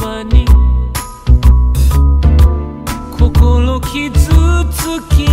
ばに心傷つき